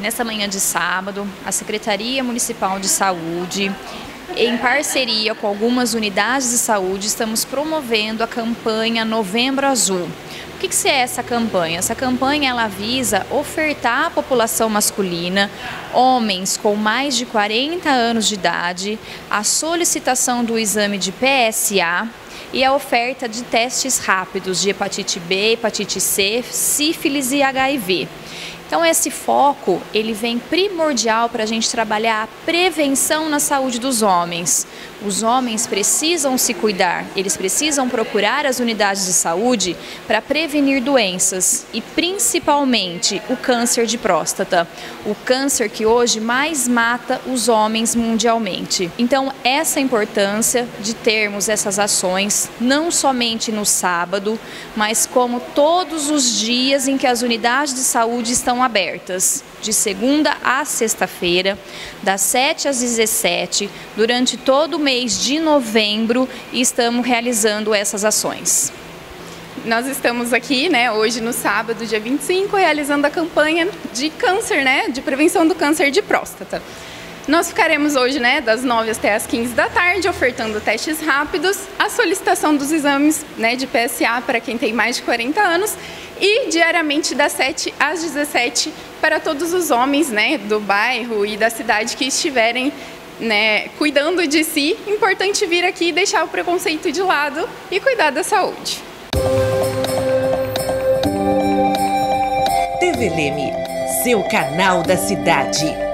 nessa manhã de sábado, a Secretaria Municipal de Saúde, em parceria com algumas unidades de saúde, estamos promovendo a campanha Novembro Azul. O que, que é essa campanha? Essa campanha ela visa ofertar à população masculina, homens com mais de 40 anos de idade, a solicitação do exame de PSA e a oferta de testes rápidos de hepatite B, hepatite C, sífilis e HIV. Então esse foco ele vem primordial para a gente trabalhar a prevenção na saúde dos homens. Os homens precisam se cuidar, eles precisam procurar as unidades de saúde para prevenir doenças e principalmente o câncer de próstata, o câncer que hoje mais mata os homens mundialmente. Então essa importância de termos essas ações não somente no sábado, mas como todos os dias em que as unidades de saúde estão estão abertas de segunda a sexta-feira, das 7 às 17, durante todo o mês de novembro, e estamos realizando essas ações. Nós estamos aqui, né, hoje no sábado, dia 25, realizando a campanha de câncer, né, de prevenção do câncer de próstata. Nós ficaremos hoje, né, das 9 até as 15 da tarde, ofertando testes rápidos, a solicitação dos exames, né, de PSA para quem tem mais de 40 anos e diariamente das 7 às 17 para todos os homens, né, do bairro e da cidade que estiverem né, cuidando de si, importante vir aqui e deixar o preconceito de lado e cuidar da saúde. TV Leme, seu canal da cidade.